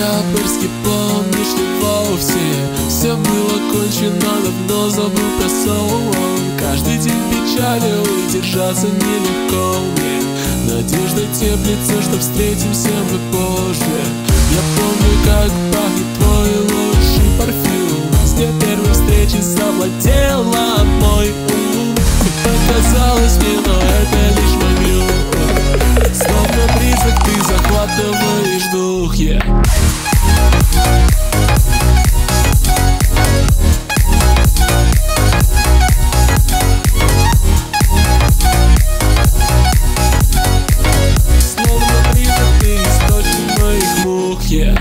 октябрьский, помнишь ли вовсе. Все было кончено, давно забыл про сон. Каждый день печалил и держаться нелегко. Мне Надежда теплится, что встретимся мы позже. Я помню, как пахнет твой лучший парфюм. С дня первой встречи завладела мой ум. И показалось мне, но это лишь момент Словно призрак ты захватываешь дух, yeah. yeah.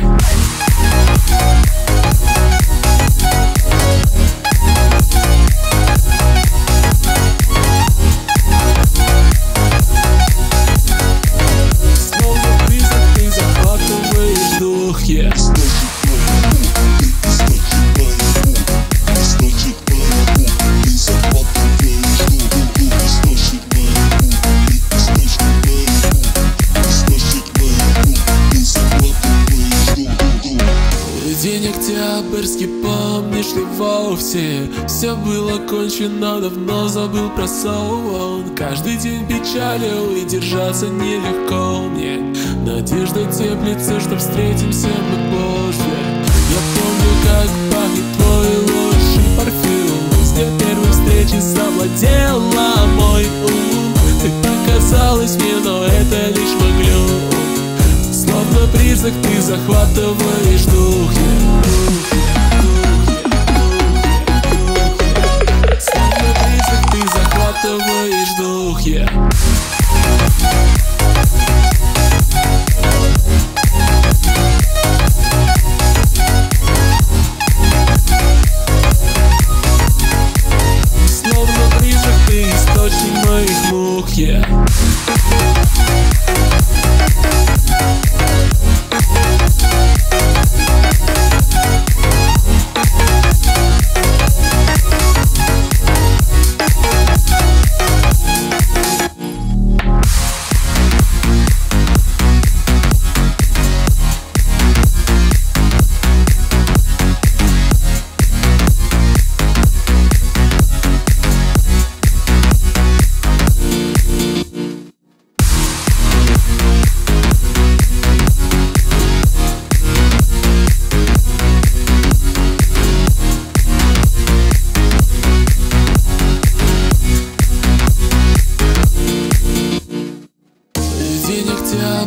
День октябрьский, помнишь ли вовсе? Все было кончено, давно забыл про сон. Каждый день печалил и держаться нелегко. Мне Надежда теплится, что встретимся мы позже. Я помню, как пахнет твой лучший парфюм. С дня первой встречи завладела мой ум. Ты показалась мне, но это лишь моглю Словно призрак ты захватываешь дух Словно призрак ты захватываешь дух yeah.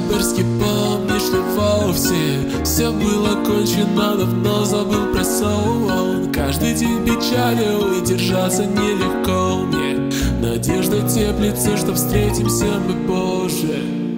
Октябрьский, помнишь ли вовсе Все было кончено, давно забыл про сон. Каждый день печалил и держаться нелегко. Мне Надежда теплится, что встретимся мы позже